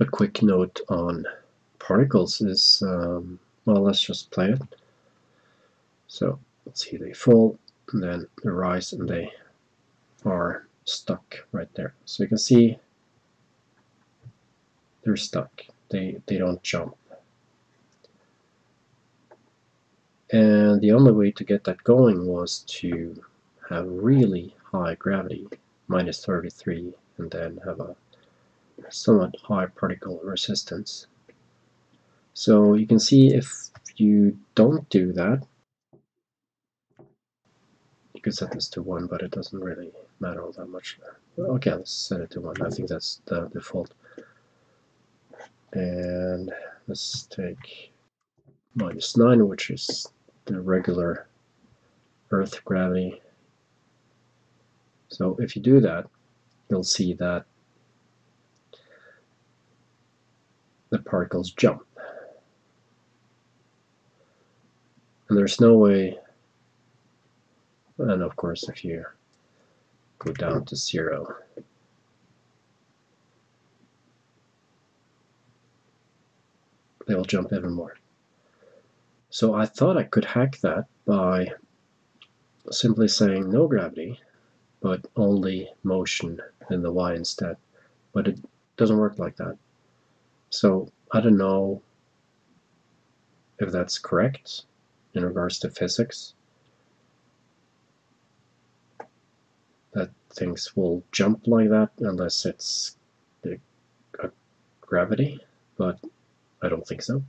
a quick note on particles is, um, well, let's just play it. So let's see, they fall, and then they rise, and they are stuck right there. So you can see they're stuck. They, they don't jump. And the only way to get that going was to have really high gravity, minus 33, and then have a somewhat high particle resistance. So you can see if you don't do that, you could set this to 1, but it doesn't really matter all that much. Okay, let's set it to 1. I think that's the default. And let's take minus 9, which is the regular Earth gravity. So if you do that, you'll see that the particles jump. And there's no way, and of course if you go down to zero, they will jump even more. So I thought I could hack that by simply saying no gravity, but only motion in the y instead. But it doesn't work like that. So I don't know if that's correct in regards to physics. That things will jump like that unless it's the, gravity, but I don't think so.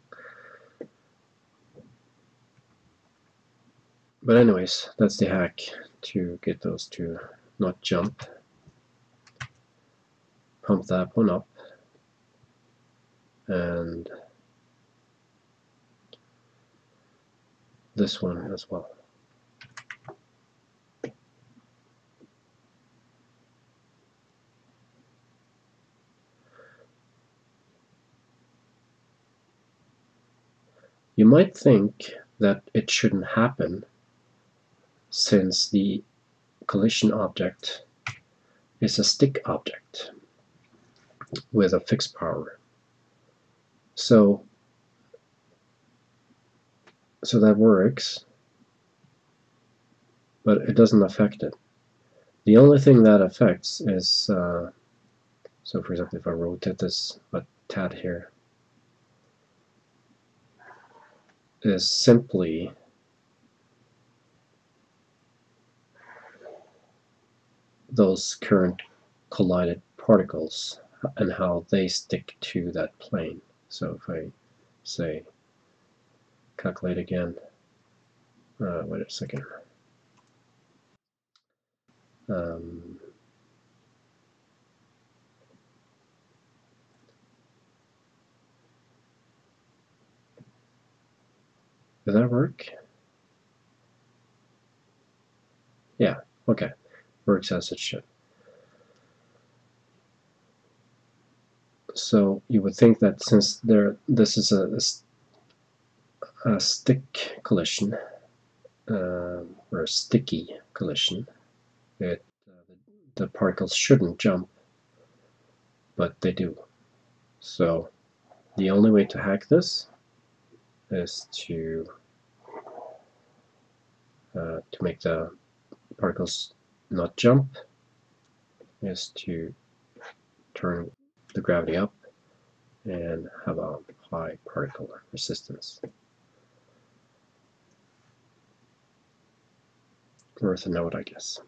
But anyways, that's the hack to get those to not jump. Pump that one up and this one as well. You might think that it shouldn't happen since the collision object is a stick object with a fixed power. So, so that works, but it doesn't affect it. The only thing that affects is, uh, so for example, if I rotate this a tad here, is simply those current collided particles and how they stick to that plane. So if I say calculate again, uh, wait a second. Um, does that work? Yeah, okay. Works as it should. So you would think that since there, this is a, a, stick collision, uh, or a sticky collision, it, uh, the particles shouldn't jump, but they do. So the only way to hack this is to uh, to make the particles not jump is to turn the gravity up and have a high particle resistance. Worth a note, I guess.